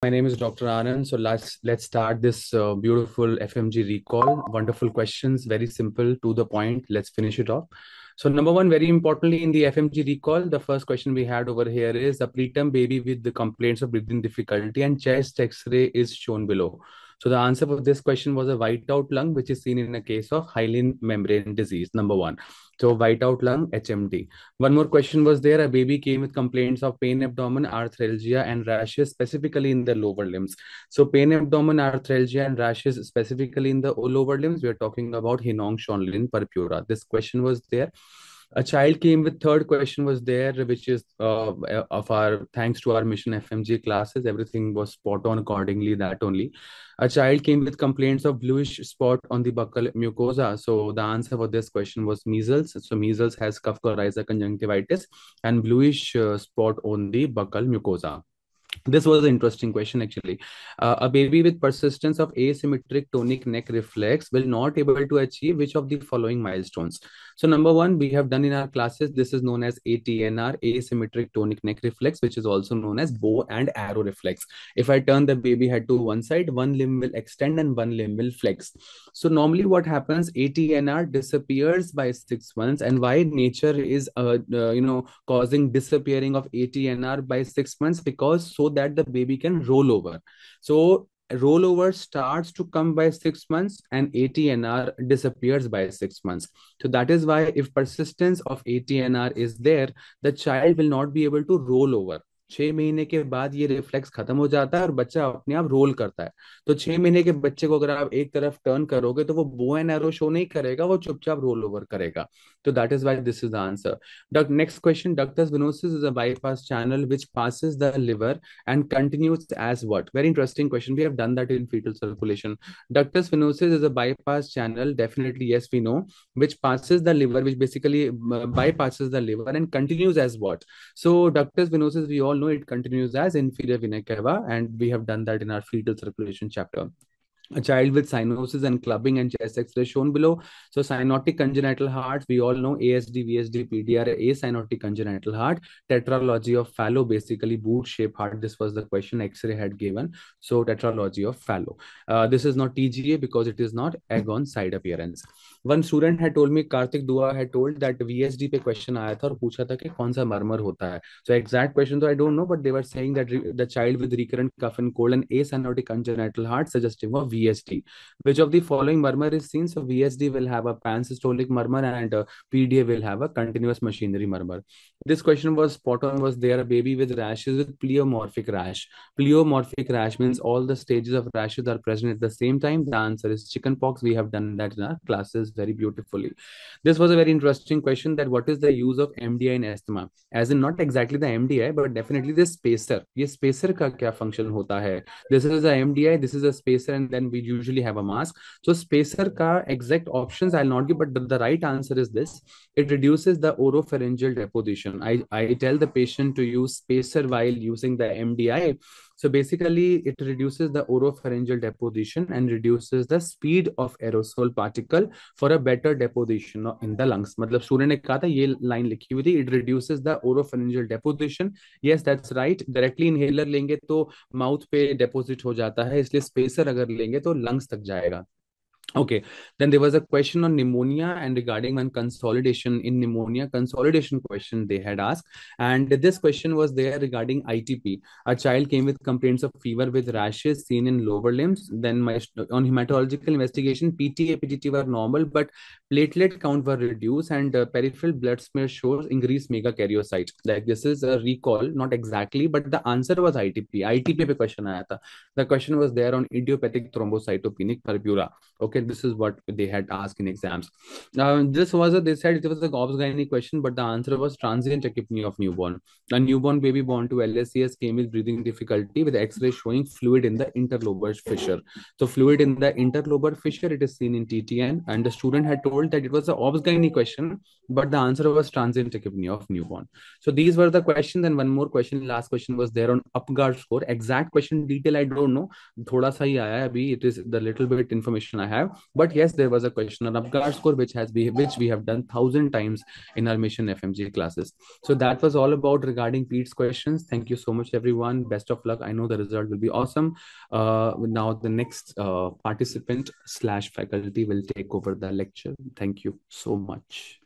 My name is Dr. Anand. So let's let's start this uh, beautiful FMG recall. Wonderful questions, very simple to the point. Let's finish it off. So number one, very importantly in the FMG recall, the first question we had over here is a preterm baby with the complaints of breathing difficulty and chest X-ray is shown below. So the answer for this question was a whiteout lung, which is seen in a case of hyaline membrane disease, number one. So whiteout lung, HMD. One more question was there. A baby came with complaints of pain abdomen, arthralgia, and rashes, specifically in the lower limbs. So pain abdomen, arthralgia, and rashes, specifically in the lower limbs. We are talking about Henoch Schonlein purpura. This question was there a child came with third question was there which is uh, of our thanks to our mission fmg classes everything was spot on accordingly that only. A child came with complaints of bluish spot on the buccal mucosa. So the answer for this question was measles. So measles has cough coryza conjunctivitis and bluish uh, spot on the buccal mucosa. This was an interesting question actually. Uh, a baby with persistence of asymmetric tonic neck reflex will not able to achieve which of the following milestones so number one we have done in our classes this is known as atnr asymmetric tonic neck reflex which is also known as bow and arrow reflex. If i turn the baby head to one side one limb will extend and one limb will flex. So normally what happens atnr disappears by six months and why? Nature is uh, uh, you know causing disappearing of atnr by six months because so that the baby can roll over. So rollover starts to come by six months and ATNR disappears by six months. So that is why if persistence of ATNR is there, the child will not be able to roll over. छह महीने के बाद ये reflex खत्म हो जाता है और बच्चा अपने आप रोल करता है। तो छह महीने के बच्चे को अगर आप एक तरफ़ टर्न करोगे तो वो बो एंड एरो शो नहीं करेगा, वो चुपचाप रोल ओवर करेगा। तो that is why this is the answer next question doctor is a bypass channel which passes the liver and continues as what very interesting question we have done that in foetal circulation ductus venosus is a bypass channel definitely yes we know which passes the liver which basically bypass the liver and continues as what so ductus venosus we all know it continues as inferior vena cava, and we have done that in our fetal circulation chapter a child with cyanosis and clubbing and chest x-ray shown below. So cyanotic congenital heart, we all know ASD, VSD, PDA, acyanotic congenital heart, tetralogy of Fallot, basically boot-shaped heart. This was the question x-ray had given. So tetralogy of Fallot. Uh, this is not TGA because it is not egg on side appearance. One student has told me Kartik Dua has told that VSD पे question आया था और पूछा था कि कौन सा मरमर होता है? सो एग्जैक्ट क्वेश्चन तो I don't know but they were child with recurrent cough and cold and acyanotic congenital heart suggesting a VSD which of the following murmur is seen so VSD will have a pansystolic murmur and PDA will have a machinery murmur this question was spot on was there baby with rashes with pleomorphic rash pleomorphic rash means all the stages of rashes are present at the same time the answer is chickenpox we have done that in our classes very beautifully. This was a very interesting question that what is the use of MDI in asthma? As in not exactly the MDI, but definitely the spacer. ये spacer का क्या function होता है? This is a MDI, this is a spacer, and then we usually have a mask. So spacer ka exact options I'll not give, but the, the right answer is this. It reduces the oropharyngeal deposition. I, I tell the patient to use spacer while using the MDI. So basically, it reduces the oropharyngeal deposition and reduces the speed of aerosol particle for a better deposition in the lungs. मतलब surya ने कहा था ये line लिखी हुई थी it reduces the oropharyngeal deposition. Yes, that's right. Directly inhaler लेंगे तो माउथ पे deposit हो जाता है इसलिए स्पेसर अगर लेंगे तो लंग्स तक जाएगा Okay, then there was a question on pneumonia and regarding one consolidation in pneumonia consolidation question they had asked, and this question was there regarding ITP. A child came with complaints of fever with rashes seen in lower limbs. Then my on hematological investigation, PT, APTT were normal, but platelet count were reduced, and uh, peripheral blood smear shows increased megakaryocyte. Like this is a recall, not exactly, but the answer was ITP. ITP pe question aaya tha. The question was there on idiopathic thrombocytopenic purpura. Okay this is what they had asked in exams now this was a they said it was a obs gynae question but the answer was transient tachypnea of newborn a newborn baby born to lscs came with breathing difficulty with x-ray showing fluid in the interlobar fissure so fluid in the interlobar fissure it is seen in ttn and the student had told that it was a obs gynae question but the answer was transient tachypnea of newborn so these were the questions and one more question last question was there on APGAR score exact question detail i don't know thoda sa hi aaya abhi it is the little bit information i have. But yes, there was a question on Apgar score, which has been which we have done thousand times in our mission FMG classes. So that was all about regarding Peds questions. Thank you so much, everyone. Best of luck. I know the result will be awesome. Uh, now the next uh, participant slash faculty will take over the lecture. Thank you so much.